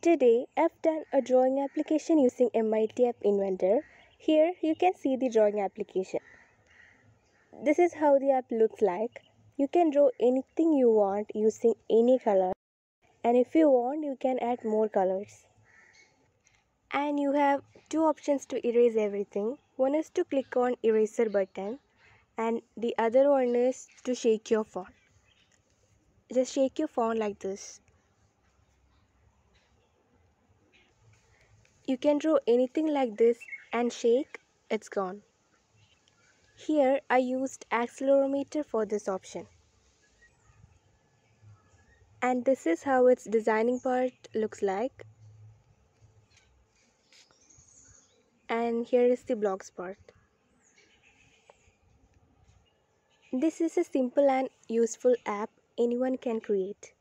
Today I've done a drawing application using MIT App Inventor. Here you can see the drawing application. This is how the app looks like. You can draw anything you want using any color and if you want you can add more colors. And you have two options to erase everything. One is to click on eraser button and the other one is to shake your phone. Just shake your phone like this. You can draw anything like this and shake, it's gone. Here I used accelerometer for this option. And this is how its designing part looks like. And here is the blocks part. This is a simple and useful app anyone can create.